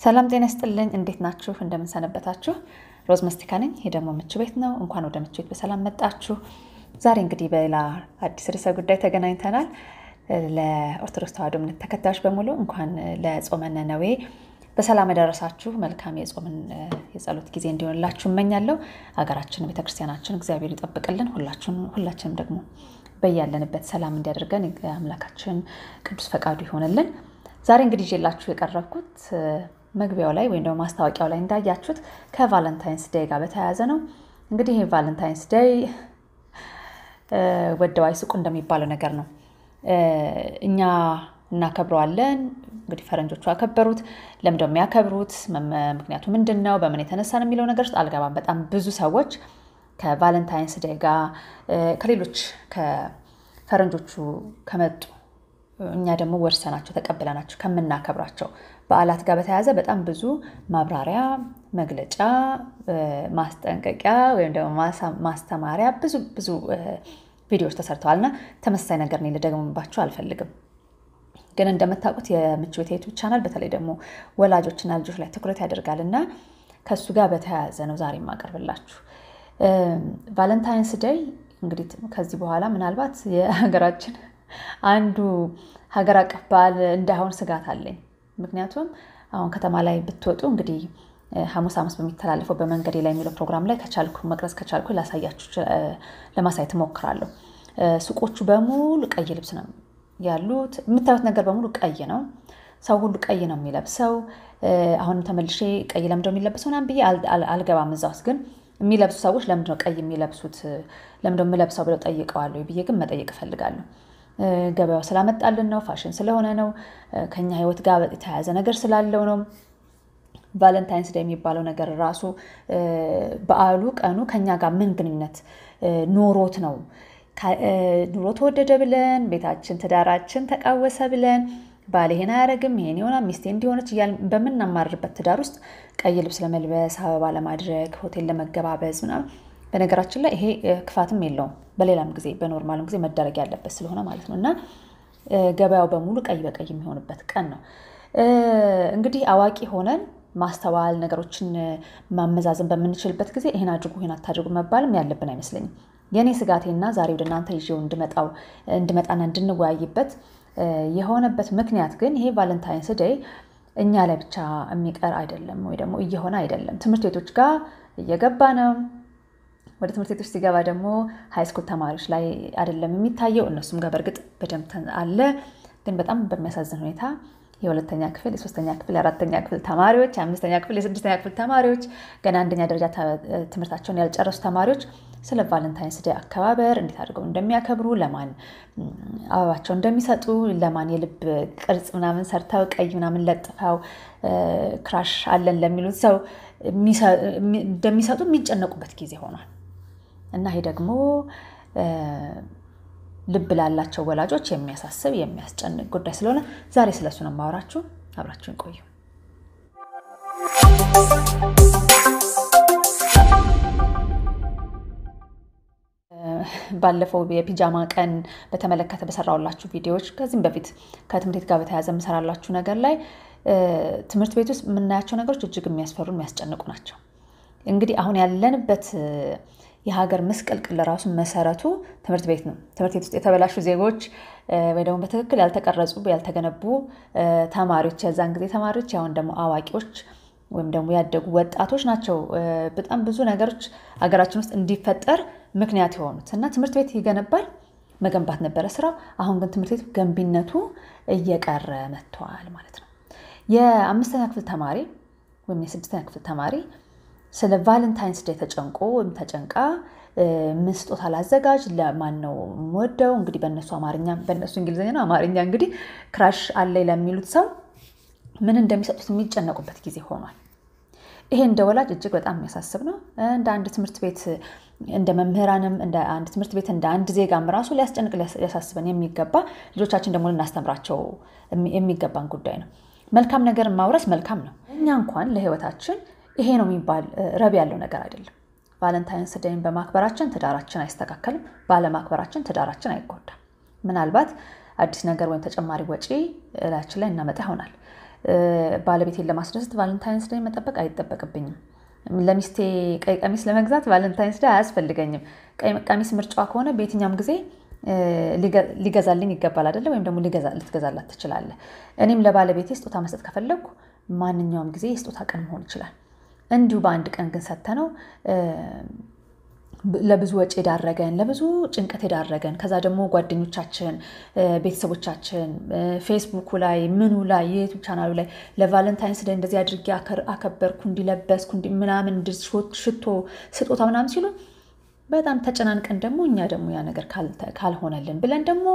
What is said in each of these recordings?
ሰላም ጤና ይስጥልኝ። እንዴት ናችሁ? እንደምንሰነበታችሁ። ሮዝ መስቲካ ነኝ። ይሄ ደግሞ ምቹ ቤት ነው። እንኳን ወደ ምቹ ቤት በሰላም መጣችሁ። ዛሬ እንግዲህ በሌላ አዲስ ርዕሰ ጉዳይ ተገናኝተናል። ለኦርቶዶክስ ተዋሕዶ እምነት ተከታዮች በሙሉ እንኳን ለጾመ ነነዌ በሰላም ያደረሳችሁ። መልካም የጾምን የጸሎት ጊዜ እንዲሆንላችሁ እመኛለሁ። ሀገራችን ቤተክርስቲያናችን እግዚአብሔር ይጠብቅልን። ሁላችንም ደግሞ በያለንበት ሰላም እንዲያደርገን አምላካችን ቅዱስ ፈቃዱ ይሆንልን። ዛሬ እንግዲህ ይዤላችሁ የቀረብኩት መግቢያው ላይ ወይም ደግሞ ማስታወቂያው ላይ እንዳያችሁት ከ Valentine's Day ጋር በተያያዘ ነው። እንግዲህ ይህ Valentine's Day ወደው አይስቁ እንደሚባለው ነገር ነው። እኛ እናከብረዋለን። እንግዲህ ፈረንጆቹ አከበሩት። ለምንድን የሚያከብሩት? ምክንያቱ ምንድን ነው? በምን የተነሳ ነው የሚለው ነገር ውስጥ አልገባም። በጣም ብዙ ሰዎች ከ Valentine's Day ጋር ከሌሎች ከፈረንጆቹ ከመጡ እኛ ደግሞ ወርሰናቸው ተቀብለናቸው ከምናከብራቸው በዓላት ጋር በተያያዘ በጣም ብዙ ማብራሪያ፣ መግለጫ፣ ማስጠንቀቂያ ወይም ደግሞ ማስተማሪያ ብዙ ብዙ ቪዲዮዎች ተሰርተዋል እና ተመሳሳይ ነገር እኔ ልደግምባችሁ አልፈልግም። ግን እንደምታውቁት የምቹ ቤት YouTube channel በተለይ ደግሞ ወላጆችና ልጆች ላይ ትኩረት ያደርጋል እና ከእሱ ጋር በተያያዘ ነው ዛሬ የማቀርብላችሁ። Valentine's Day እንግዲህ ከዚህ በኋላ ምናልባት የሀገራችን አንዱ ሀገር አቀፍ በዓል እንዳይሆን ስጋት አለኝ። ምክንያቱም አሁን ከተማ ላይ ብትወጡ እንግዲህ ሐሙስ ሐሙስ በሚተላለፈው በመንገዴ ላይ የሚለው ፕሮግራም ላይ ከቻልኩ መቅረጽ ከቻልኩ ላሳያችሁ ለማሳየት እሞክራለሁ። ሱቆቹ በሙሉ ቀይ ልብስ ነው ያሉት። የምታዩት ነገር በሙሉ ቀይ ነው። ሰው ሁሉ ቀይ ነው የሚለብሰው። አሁንም ተመልሼ ቀይ ለምንድነው የሚለብሰው ምናምን ብዬ አልገባም እዛ ውስጥ ግን የሚለብሱ ሰዎች ለምንድነው ቀይ የሚለብሱት ለምንድነው የምለብሰው ብለው ጠይቀዋለሁ ብዬ ግን መጠየቅ እፈልጋለሁ። ገበያው ስላመጣልን ነው? ፋሽን ስለሆነ ነው? ከኛ ሕይወት ጋር የተያያዘ ነገር ስላለው ነው? Valentine's Day የሚባለው ነገር ራሱ በዓሉ ቀኑ ከኛ ጋር ምን ግንኙነት ኖሮት ነው? ኑሮ ተወደደ ብለን ቤታችን ትዳራችን ተቃወሰ ብለን ባል ይሄን አያደርግም ይሄን ይሆናል ሚስቴ እንዲሆነች እያልን በምናማርበት ትዳር ውስጥ ቀይ ልብስ ለመልበስ አበባ ለማድረግ ሆቴል ለመገባበዝ ምናምን በነገራችን ላይ ይሄ ክፋትም የለውም። በሌላም ጊዜ በኖርማልም ጊዜ መደረግ ያለበት ስለሆነ ማለት ነው። እና ገበያው በሙሉ ቀይ በቀይ የሚሆንበት ቀን ነው። እንግዲህ አዋቂ ሆነን ማስተዋል ነገሮችን ማመዛዘን በምንችልበት ጊዜ ይህን አድርጉ ይህን አታድርጉ መባልም ያለብን አይመስለኝም። የእኔ ስጋቴና ዛሬ ወደ እናንተ ይዤው እንድመጣና እንድንወያይበት የሆነበት ምክንያት ግን ይሄ Valentine's Day እኛ ላይ ብቻ የሚቀር አይደለም፣ ወይ ደግሞ እየሆነ አይደለም። ትምህርት ቤቶች ጋር እየገባ ነው። ወደ ትምህርት ቤቶች ሲገባ ደግሞ high school ተማሪዎች ላይ አይደለም የሚታየው፣ እነሱም ጋር በእርግጥ በደንብ አለ። ግን በጣም በሚያሳዝን ሁኔታ የሁለተኛ ክፍል፣ የሶስተኛ ክፍል፣ የአራተኛ ክፍል ተማሪዎች፣ የአምስተኛ ክፍል፣ የስድስተኛ ክፍል ተማሪዎች ገና አንደኛ ደረጃ ትምህርታቸውን ያልጨረሱ ተማሪዎች ስለ Valentine's Day አከባበር እንዴት አድርገው እንደሚያከብሩ፣ ለማን አበባቸው እንደሚሰጡ፣ ለማን የልብ ቅርጽ ምናምን ሰርተው ቀይ ምናምን ለጥፈው crush አለን ለሚሉት ሰው እንደሚሰጡ የሚጨነቁበት ጊዜ ሆኗል እና ይሄ ደግሞ ልብ ላላቸው ወላጆች የሚያሳስብ የሚያስጨንቅ ጉዳይ ስለሆነ ዛሬ ስለሱ ነው የማወራችሁ። አብራችሁን ቆዩ። ባለፈው የፒጃማ ቀን በተመለከተ በሰራሁላችሁ ቪዲዮዎች ከዚህም በፊት ከትምህርት ቤት ጋር በተያያዘ የምሰራላችሁ ነገር ላይ ትምህርት ቤት ውስጥ የምናያቸው ነገሮች እጅግ የሚያስፈሩ የሚያስጨንቁ ናቸው። እንግዲህ አሁን ያለንበት የሀገር ምስቅልቅል ራሱ መሰረቱ ትምህርት ቤት ነው። ትምህርት ቤት ውስጥ የተበላሹ ዜጎች ወይ ደግሞ በትክክል ያልተቀረጹ ያልተገነቡ ተማሪዎች፣ የዛን ጊዜ ተማሪዎች ያሁን ደግሞ አዋቂዎች ወይም ደግሞ ያደጉ ወጣቶች ናቸው በጣም ብዙ ነገሮች ሀገራችን ውስጥ እንዲፈጠር ምክንያት የሆኑት እና ትምህርት ቤት ይገነባል መገንባት ነበረ ስራው። አሁን ግን ትምህርት ቤት ገንቢነቱ እየቀረ መጥተዋል ማለት ነው። የአምስተኛ ክፍል ተማሪ ወይም የስድስተኛ ክፍል ተማሪ ስለ Valentine's Day ተጨንቆ ወይም ተጨንቃ ምን ስጦታ ላዘጋጅ፣ ለማን ነው የምወደው? እንግዲህ በእነሱ አማርኛ በእነሱ እንግሊዝኛ ነው አማርኛ እንግዲህ crush አለኝ ለሚሉት ሰው ምን እንደሚሰጡት የሚጨነቁበት ጊዜ ሆኗል። ይሄ እንደ ወላጅ እጅግ በጣም የሚያሳስብ ነው። እንደ አንድ ትምህርት ቤት እንደ መምህራንም እንደ አንድ ትምህርት ቤት እንደ አንድ ዜጋም ራሱ ሊያስጨንቅ ሊያሳስበን የሚገባ ልጆቻችን ደግሞ ልናስተምራቸው የሚገባን ጉዳይ ነው። መልካም ነገር ማውረስ መልካም ነው። እኛ እንኳን ለሕይወታችን ይሄ ነው የሚባል ረብ ያለው ነገር አይደለም። Valentine's Day ን በማክበራችን ትዳራችን አይስተካከልም፣ ባለማክበራችን ትዳራችን አይጎዳም። ምናልባት አዲስ ነገር ወይም ተጨማሪ ወጪ እላያችን ላይ እናመጣ ይሆናል። ባለቤቴን ለማስደሰት Valentine's Day መጠበቅ አይጠበቅብኝም። ለሚስቴ ቀይ ቀሚስ ለመግዛት Valentine's Day አያስፈልገኝም። ቀይ ቀሚስ ምርጫዋ ከሆነ በየትኛውም ጊዜ ሊገዛልኝ ይገባል አይደለ? ወይም ደግሞ ልትገዛላት ትችላለህ። እኔም ለባለቤቴ ስጦታ መስጠት ከፈለግኩ ማንኛውም ጊዜ የስጦታ ቀን መሆን ይችላል። እንዲሁ በአንድ ቀን ግን ሰተነው ለብዙ ወጪ የዳረገን ለብዙ ጭንቀት የዳረገን ከዛ ደግሞ ጓደኞቻችን፣ ቤተሰቦቻችን ፌስቡኩ ላይ ምኑ ላይ የ YouTube channel ኡ ላይ ለ Valentine's Day እንደዚህ አድርጌ አከበርኩ እንዲህ ለበስኩ ምናምን ሽቶ ስጦታ ምናምን ሲሉ በጣም ተጨናንቀን ደግሞ እኛ ደግሞ ያ ነገር ካልሆነልን ብለን ደግሞ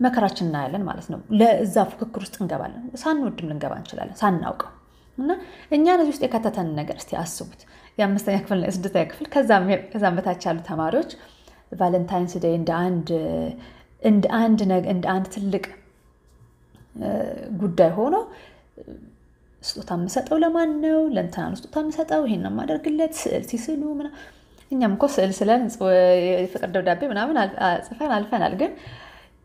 መከራችን እናያለን ማለት ነው። ለዛ ፉክክር ውስጥ እንገባለን። ሳንወድም ልንገባ እንችላለን ሳናውቀው እና እኛን እዚህ ውስጥ የከተተን ነገር እስቲ አስቡት። የአምስተኛ ክፍል የስድስተኛ ክፍል ከዛም በታች ያሉ ተማሪዎች Valentine's Day እንደ አንድ እንደ አንድ ትልቅ ጉዳይ ሆኖ ስጦታ የምሰጠው ለማን ነው? ለእንትና ነው ስጦታ የምሰጠው፣ ይሄን ነው የማደርግለት፣ ስዕል ሲስሉ እኛም እኮ ስዕል ስለን የፍቅር ደብዳቤ ምናምን ጽፈን አልፈናል። ግን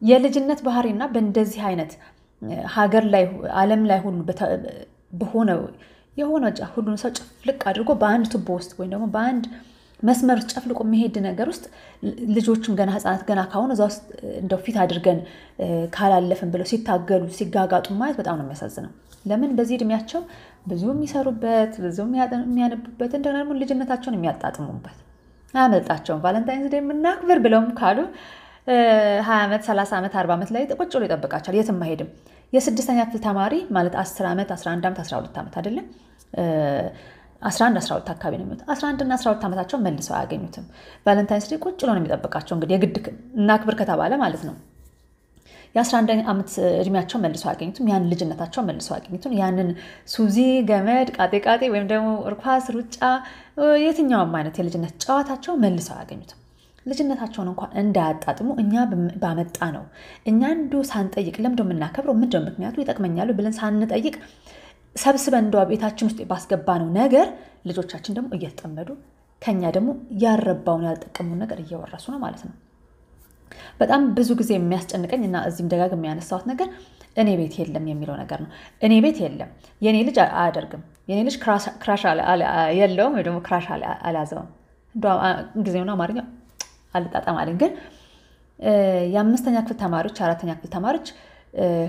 የልጅነት ባህሪና በእንደዚህ አይነት ሀገር ላይ ዓለም ላይ ሁሉ በሆነ የሆነ ሁሉን ሰው ጭፍልቅ አድርጎ በአንድ ቱቦ ውስጥ ወይም ደግሞ በአንድ መስመር ውስጥ ጨፍልቆ የሚሄድ ነገር ውስጥ ልጆቹም ገና ሕፃናት ገና ካሁን እዛ ውስጥ እንደው fit አድርገን ካላለፍን ብለው ሲታገሉ ሲጋጋጡ ማየት በጣም ነው የሚያሳዝነው። ለምን በዚህ እድሜያቸው ብዙ የሚሰሩበት ብዙ የሚያነቡበት እንደገና ደግሞ ልጅነታቸውን የሚያጣጥሙበት አያመልጣቸውም። Valentine's Day የምናክብር ብለውም ካሉ ሀያ ዓመት ሰላሳ ዓመት አርባ ዓመት ላይ ቁጭ ብሎ ይጠብቃቸዋል። የትም አይሄድም። የስድስተኛ ክፍል ተማሪ ማለት አስር ዓመት አስራ አንድ ዓመት አስራ ሁለት ዓመት አይደለም አስራ አንድ አስራ ሁለት አካባቢ ነው አስራ አንድ እና አስራ ሁለት ዓመታቸውን መልሰው አያገኙትም። Valentine's Day ቁጭ ነው የሚጠብቃቸው። እንግዲህ የግድ እናክብር ከተባለ ማለት ነው። የአስራ አንድ ዓመት እድሜያቸው መልሰው አያገኙትም። ያንን ልጅነታቸው መልሰው አያገኙትም። ያንን ሱዚ፣ ገመድ፣ ቃጤ ቃጤ ወይም ደግሞ እርኳስ፣ ሩጫ፣ የትኛውም አይነት የልጅነት ጨዋታቸው መልሰው አያገኙትም። ልጅነታቸውን እንኳን እንዳያጣጥሙ እኛ ባመጣ ነው እኛ እንዶ ሳንጠይቅ ለምንድነው የምናከብረው? ምንድነው ምክንያቱ ይጠቅመኛሉ ብለን ሳንጠይቅ ሰብስበን እንደ ቤታችን ውስጥ ባስገባ ነው ነገር ልጆቻችን ደግሞ እየተጠመዱ ከኛ ደግሞ ያረባውን ያልጠቀሙን ነገር እየወረሱ ነው ማለት ነው። በጣም ብዙ ጊዜ የሚያስጨንቀኝ እና እዚህም ደጋግሜ የሚያነሳሁት ነገር እኔ ቤት የለም የሚለው ነገር ነው። እኔ ቤት የለም፣ የኔ ልጅ አያደርግም፣ የኔ ልጅ ክራሽ የለውም ወይ ደግሞ crush አልያዘውም። ጊዜውን አማርኛ አልጣጣም አለኝ። ግን የአምስተኛ ክፍል ተማሪዎች የአራተኛ ክፍል ተማሪዎች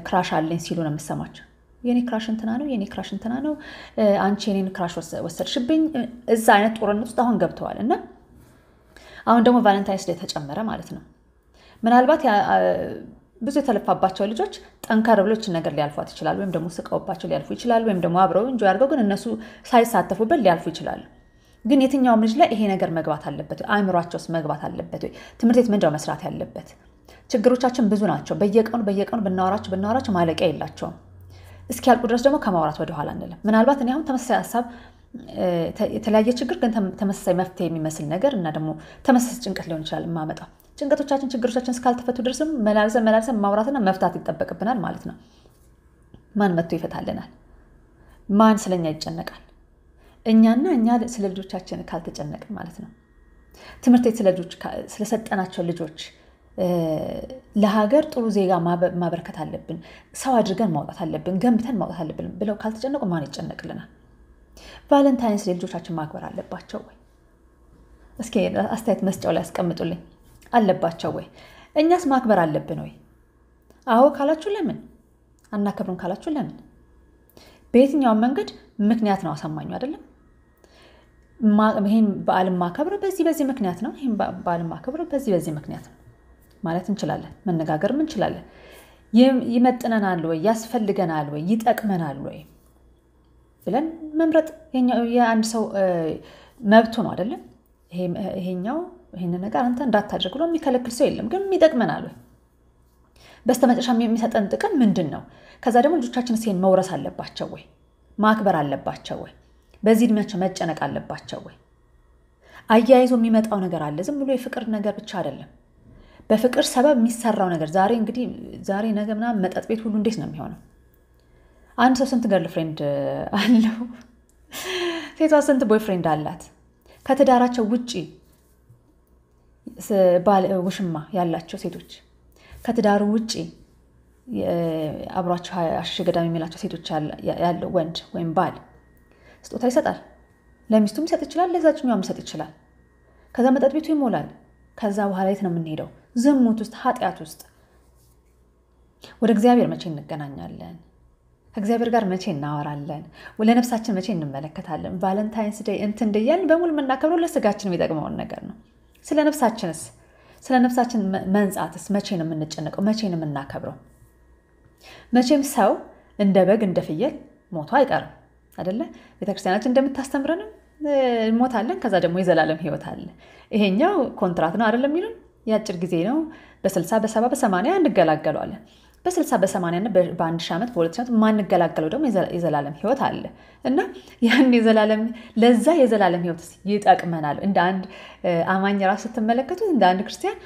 crush አለኝ ሲሉ ነው የምሰማቸው። የኔ crush እንትና ነው፣ የኔ crush እንትና ነው፣ አንቺ የኔን crush ወሰድሽብኝ። እዛ አይነት ጦርነት ውስጥ አሁን ገብተዋል እና አሁን ደግሞ Valentine's Day ተጨመረ ማለት ነው። ምናልባት ብዙ የተለፋባቸው ልጆች ጠንከር ብሎችን ነገር ሊያልፏት ይችላሉ፣ ወይም ደግሞ ስቀውባቸው ሊያልፉ ይችላሉ፣ ወይም ደግሞ አብረው enjoy አድርገው ግን እነሱ ሳይሳተፉበት ሊያልፉ ይችላሉ። ግን የትኛውም ልጅ ላይ ይሄ ነገር መግባት አለበት ወይ? መግባት አለበት ወይ? ትምህርት ቤት ምንድነው መስራት ያለበት? ችግሮቻችን ብዙ ናቸው። በየቀኑ በየቀኑ ብናወራቸው ብናወራቸው ማለቂያ የላቸውም። እስኪያልቁ ድረስ ደግሞ ከማውራት ወደኋላ አንልም። ምናልባት እኔ አሁን ተመሳሳይ ሀሳብ የተለያየ ችግር ግን ተመሳሳይ መፍትሄ የሚመስል ነገር እና ደግሞ ተመሳሳይ ጭንቀት ሊሆን ይችላል የማመጣው ጭንቀቶቻችን ችግሮቻችን እስካልተፈቱ ድረስም መላልሰን መላልሰን ማውራትና መፍታት ይጠበቅብናል ማለት ነው። ማን መጥቶ ይፈታልናል? ማን ስለኛ ይጨነቃል? እኛና እኛ ስለ ልጆቻችን ካልተጨነቅን ማለት ነው። ትምህርት ቤት ስለሰጠናቸው ልጆች ለሀገር ጥሩ ዜጋ ማበረከት አለብን፣ ሰው አድርገን ማውጣት አለብን፣ ገንብተን ማውጣት አለብን ብለው ካልተጨነቁ ማን ይጨነቅልናል? Valentine's ልጆቻችን ማክበር አለባቸው ወይ? እስኪ አስተያየት መስጫው ላይ ያስቀምጡልኝ። አለባቸው ወይ? እኛስ ማክበር አለብን ወይ? አዎ ካላችሁ ለምን አናከብርም ካላችሁ ለምን? በየትኛውም መንገድ ምክንያት ነው አሳማኙ አይደለም። ይህን በዓል ማከብረው በዚህ በዚህ ምክንያት ነው፣ ይህን በዓል ማከብረው በዚህ በዚህ ምክንያት ነው ማለት እንችላለን። መነጋገርም እንችላለን። ይመጥነናል ወይ? ያስፈልገናል ወይ? ይጠቅመናል ወይ ብለን መምረጥ የአንድ ሰው መብቱ ነው አይደለም። ይሄኛው ይህን ነገር አንተ እንዳታደርግ ብሎ የሚከለክል ሰው የለም። ግን ይጠቅመናል ወይ? በስተመጨረሻ የሚሰጠን ጥቅም ምንድን ነው? ከዛ ደግሞ ልጆቻችን ይሄን መውረስ አለባቸው ወይ? ማክበር አለባቸው ወይ? በዚህ እድሜያቸው መጨነቅ አለባቸው ወይ? አያይዞ የሚመጣው ነገር አለ። ዝም ብሎ የፍቅር ነገር ብቻ አይደለም። በፍቅር ሰበብ የሚሰራው ነገር ዛሬ እንግዲህ ዛሬ ነገ ምናምን መጠጥ ቤት ሁሉ እንዴት ነው የሚሆነው? አንድ ሰው ስንት girlfriend አለው? ሴቷ ስንት boyfriend አላት? ከትዳራቸው ውጪ ውሽማ ያላቸው ሴቶች ከትዳሩ ውጪ አብሯቸው አሸሸ ገዳም የሚላቸው ሴቶች ያለው ወንድ ወይም ባል ስጦታ ይሰጣል። ለሚስቱም ይሰጥ ይችላል፣ ለዛችኛውም ይሰጥ ይችላል። ከዛ መጠጥ ቤቱ ይሞላል። ከዛ በኋላ የት ነው የምንሄደው? ዝሙት ውስጥ፣ ኃጢአት ውስጥ። ወደ እግዚአብሔር መቼ እንገናኛለን? ከእግዚአብሔር ጋር መቼ እናወራለን? ለነፍሳችን መቼ እንመለከታለን? Valentine's Day እንትን day ያልን በሙሉ የምናከብረው ለስጋችን የሚጠቅመውን ነገር ነው። ስለ ነፍሳችንስ ስለ ነፍሳችን መንጻትስ መቼ ነው የምንጨነቀው? መቼ ነው የምናከብረው? መቼም ሰው እንደ በግ እንደ ፍየል ሞቶ አይቀርም አይደለ? ቤተክርስቲያናችን እንደምታስተምረንም ሞታለን፣ ከዛ ደግሞ የዘላለም ሕይወት አለ። ይሄኛው ኮንትራት ነው አይደለም የሚሉን የአጭር ጊዜ ነው። በስልሳ በሰባ በሰማንያ እንገላገለዋለን። በስልሳ በሰማንያ እና በአንድ ሺህ ዓመት በሁለት ሺህ ዓመት ማንገላገለው ደግሞ የዘላለም ሕይወት አለ እና ያን የዘላለም ለዛ የዘላለም ሕይወት ይጠቅመናል። እንደ አንድ አማኝ ራሱ ስትመለከቱት እንደ አንድ ክርስቲያን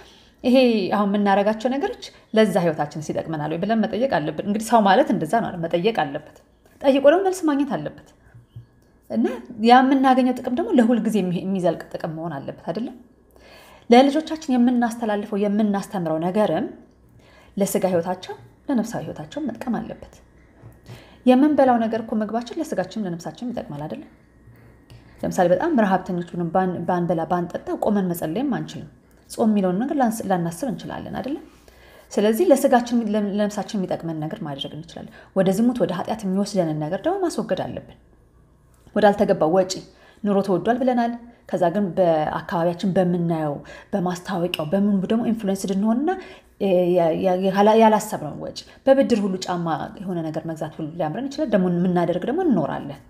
ይሄ አሁን የምናደርጋቸው ነገሮች ለዛ ሕይወታችን ይጠቅመናል ብለን መጠየቅ አለብን። እንግዲህ ሰው ማለት እንደዛ ነው፣ መጠየቅ አለበት። ጠይቆ ደግሞ መልስ ማግኘት አለበት እና ያ የምናገኘው ጥቅም ደግሞ ለሁል ጊዜ የሚዘልቅ ጥቅም መሆን አለበት አይደለም። ለልጆቻችን የምናስተላልፈው የምናስተምረው ነገርም ለስጋ ህይወታቸው ለነፍሳዊ ህይወታቸው መጥቀም አለበት። የምንበላው ነገር እኮ ምግባችን ለስጋችንም ለነፍሳችንም ይጠቅማል አይደለም። ለምሳሌ በጣም ረሃብተኞች ባንበላ ባንጠጣ ቆመን መጸለይም አንችልም። ጾም የሚለውን ነገር ላናስብ እንችላለን አይደለም። ስለዚህ ለስጋችን ለነፍሳችን የሚጠቅመን ነገር ማድረግ እንችላለን። ወደ ዝሙት ወደ ኃጢአት የሚወስደንን ነገር ደግሞ ማስወገድ አለብን። ወዳልተገባ ወጪ ኑሮ ተወዷል ብለናል። ከዛ ግን በአካባቢያችን በምናየው በማስታወቂያው በምኑ ደግሞ influence እንድንሆንና ያላሰብነው ወጪ በብድር ሁሉ ጫማ የሆነ ነገር መግዛት ሁሉ ሊያምረን ይችላል። ደግሞ የምናደርግ ደግሞ እንኖራለን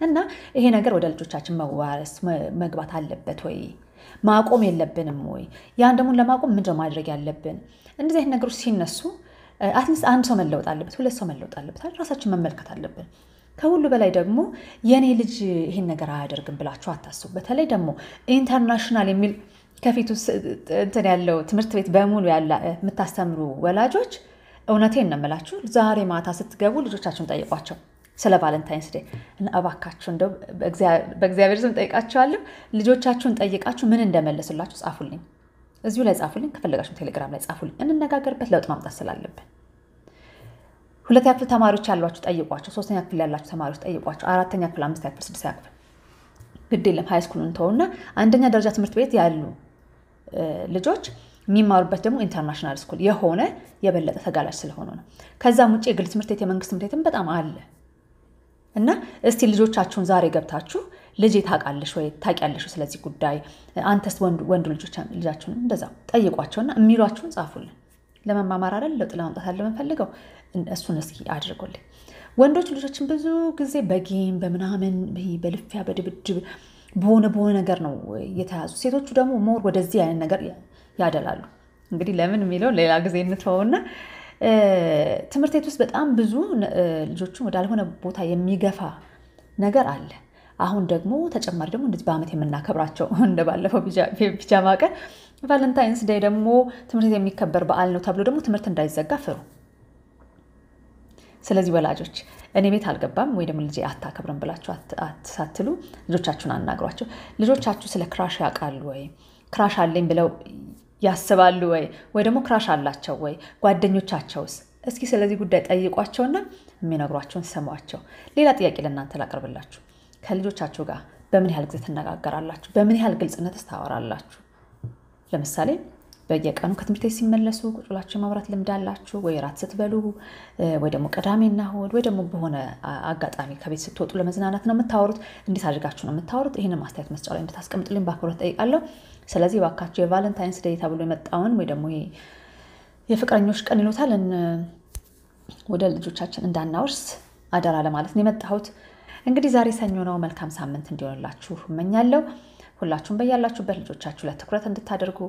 እና ይሄ ነገር ወደ ልጆቻችን መዋረስ መግባት አለበት ወይ? ማቆም የለብንም ወይ? ያን ደግሞ ለማቆም ምንድን ማድረግ ያለብን? እንደዚህ አይነት ነገሮች ሲነሱ at least አንድ ሰው መለወጥ አለበት፣ ሁለት ሰው መለወጥ አለበት፣ ራሳችን መመልከት አለብን። ከሁሉ በላይ ደግሞ የኔ ልጅ ይህን ነገር አያደርግም ብላችሁ አታስቡ። በተለይ ደግሞ international የሚል ከፊቱ እንትን ያለው ትምህርት ቤት በሙሉ የምታስተምሩ ወላጆች እውነቴን ነው የምላችሁ፣ ዛሬ ማታ ስትገቡ ልጆቻችሁን ጠይቋቸው ስለ Valentine's Day እና እባካችሁ እንደው በእግዚአብሔር ስም ጠይቃችኋለሁ። ልጆቻችሁን ጠይቃችሁ ምን እንደመለሱላችሁ ጻፉልኝ፣ እዚሁ ላይ ጻፉልኝ። ከፈለጋችሁ ቴሌግራም ላይ ጻፉልኝ። እንነጋገርበት፣ ለውጥ ማምጣት ስላለብን ሁለተኛ ክፍል ተማሪዎች ያሏችሁ ጠይቋቸው። ሶስተኛ ክፍል ያላችሁ ተማሪዎች ጠይቋቸው። አራተኛ ክፍል፣ አምስተኛ ክፍል፣ ስድስተኛ ክፍል ግድ የለም high school ን ተውና አንደኛ ደረጃ ትምህርት ቤት ያሉ ልጆች የሚማሩበት ደግሞ international school የሆነ የበለጠ ተጋላጭ ስለሆነ ነው። ከዛም ውጭ የግል ትምህርት ቤት የመንግስት ትምህርት ቤትም በጣም አለ እና እስቲ ልጆቻችሁን ዛሬ ገብታችሁ ልጄ ታውቃለሽ ወይ ታውቂያለሽ ስለዚህ ጉዳይ አንተስ ወንዱ ልጃችሁን እንደዛ ጠይቋቸውና የሚሏችሁን ጻፉልን። ለመማማር አይደል ለውጥ ለማምጣት አለ የምንፈልገው እሱን እስኪ አድርጎልኝ። ወንዶች ልጆችን ብዙ ጊዜ በ game በምናምን በልፊያ በድብድብ በሆነ በሆነ ነገር ነው የተያዙ። ሴቶቹ ደግሞ more ወደዚህ አይነት ነገር ያደላሉ። እንግዲህ ለምን የሚለው ሌላ ጊዜ እንትወውና ትምህርት ቤት ውስጥ በጣም ብዙ ልጆችን ወዳልሆነ ቦታ የሚገፋ ነገር አለ። አሁን ደግሞ ተጨማሪ ደግሞ እንደዚህ በዓመት የምናከብራቸው እንደባለፈው ፒጃማ ቀን Valentine's Day ደግሞ ትምህርት ቤት የሚከበር በዓል ነው ተብሎ ደግሞ ትምህርት እንዳይዘጋ ፍሩ። ስለዚህ ወላጆች እኔ ቤት አልገባም ወይ ደግሞ ልጄ አታከብርም ብላችሁ ሳትሉ ልጆቻችሁን አናግሯቸው። ልጆቻችሁ ስለ crush ያውቃሉ ወይ? crush አለኝ ብለው ያስባሉ ወይ? ወይ ደግሞ crush አላቸው ወይ? ጓደኞቻቸውስ? እስኪ ስለዚህ ጉዳይ ጠይቋቸውና የሚነግሯቸውን ስሟቸው። ሌላ ጥያቄ ለእናንተ ላቅርብላችሁ። ከልጆቻችሁ ጋር በምን ያህል ጊዜ ትነጋገራላችሁ? በምን ያህል ግልጽነት ታወራላችሁ? ለምሳሌ በየቀኑ ከትምህርት ቤት ሲመለሱ ቁጭ ብላችሁ የማውራት ልምድ አላችሁ ወይ? ራት ስትበሉ ወይ ደግሞ ቅዳሜና እሑድ ወይ ደግሞ በሆነ አጋጣሚ ከቤት ስትወጡ ለመዝናናት ነው የምታወሩት? እንዴት አድርጋችሁ ነው የምታወሩት? ይህንን ማስተያየት መስጫ ላይ እንድታስቀምጡልኝ በአክብሮት ጠይቃለሁ። ስለዚህ እባካችሁ የቫለንታይንስ ዴይ ተብሎ የመጣውን ወይ ደግሞ የፍቅረኞች ቀን ይሉታል ወደ ልጆቻችን እንዳናወርስ አደራ ለማለት ነው የመጣሁት። እንግዲህ ዛሬ ሰኞ ነው። መልካም ሳምንት እንዲሆንላችሁ እመኛለሁ። ሁላችሁም በያላችሁበት ልጆቻችሁ ላይ ትኩረት እንድታደርጉ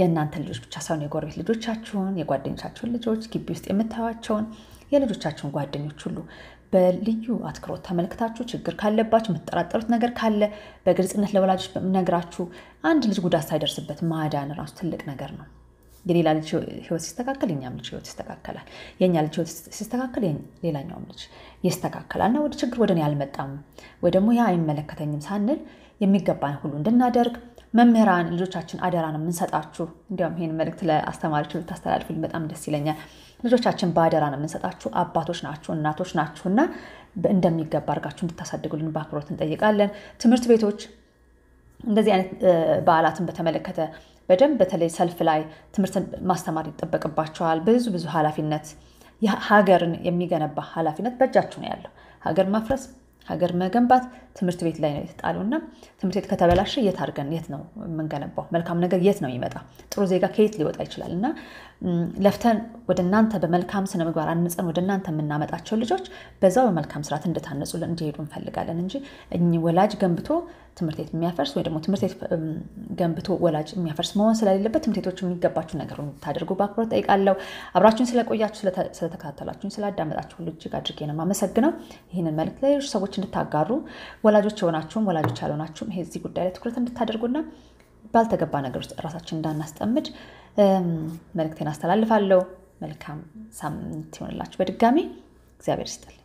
የእናንተ ልጆች ብቻ ሳይሆን የጎረቤት ልጆቻችሁን፣ የጓደኞቻችሁን ልጆች፣ ግቢ ውስጥ የምታዩዋቸውን የልጆቻችሁን ጓደኞች ሁሉ በልዩ አትኩሮት ተመልክታችሁ ችግር ካለባችሁ የምትጠራጠሩት ነገር ካለ በግልጽነት ለወላጆች ነግራችሁ አንድ ልጅ ጉዳት ሳይደርስበት ማዳን ራሱ ትልቅ ነገር ነው። የሌላ ልጅ ሕይወት ሲስተካከል የኛም ልጅ ሕይወት ይስተካከላል። የእኛ ልጅ ሕይወት ሲስተካከል ሌላኛውም ልጅ ይስተካከላል እና ወደ ችግር ወደ እኔ አልመጣም ወይ ደግሞ ያ አይመለከተኝም ሳንል የሚገባን ሁሉ እንድናደርግ መምህራን ልጆቻችን አደራ ነው የምንሰጣችሁ። እንዲያውም ይህን መልእክት ለአስተማሪዎች ብታስተላልፉልኝ በጣም ደስ ይለኛል። ልጆቻችን በአደራ ነው የምንሰጣችሁ። አባቶች ናችሁ፣ እናቶች ናችሁ እና እንደሚገባ አድርጋችሁ እንድታሳድጉልን በአክብሮት እንጠይቃለን። ትምህርት ቤቶች እንደዚህ አይነት በዓላትን በተመለከተ በደንብ በተለይ ሰልፍ ላይ ትምህርትን ማስተማር ይጠበቅባቸዋል። ብዙ ብዙ ኃላፊነት ሀገርን የሚገነባ ኃላፊነት በእጃችሁ ነው ያለው። ሀገር ማፍረስ ሀገር መገንባት ትምህርት ቤት ላይ ነው የተጣለው እና ትምህርት ቤት ከተበላሸ የት አድርገን የት ነው የምንገነባው? መልካም ነገር የት ነው ይመጣ? ጥሩ ዜጋ ከየት ሊወጣ ይችላል? እና ለፍተን ወደ እናንተ በመልካም ስነ ምግባር አንጸን ወደ እናንተ የምናመጣቸው ልጆች በዛው በመልካም ስርዓት እንድታነጹልን እንዲሄዱ እንፈልጋለን እንጂ እኚህ ወላጅ ገንብቶ ትምህርት ቤት የሚያፈርስ ወይ ደግሞ ትምህርት ቤት ገንብቶ ወላጅ የሚያፈርስ መሆን ስለሌለበት ትምህርት ቤቶች የሚገባችሁ ነገር እንድታደርጉ በአክብሮት ጠይቃለሁ። አብራችሁን ስለቆያችሁ፣ ስለተከታተላችሁን፣ ስላዳመጣችሁ ሁሉ እጅግ አድርጌ ነው የማመሰግነው። ይህንን መልዕክት ለሌሎች ሰዎች እንድታጋሩ ወላጆች የሆናችሁም ወላጆች ያልሆናችሁም ይሄ እዚህ ጉዳይ ላይ ትኩረት እንድታደርጉና ባልተገባ ነገር ውስጥ ራሳችን እንዳናስጠምድ መልእክቴን አስተላልፋለሁ። መልካም ሳምንት ይሆንላችሁ። በድጋሚ እግዚአብሔር ይስጥልኝ።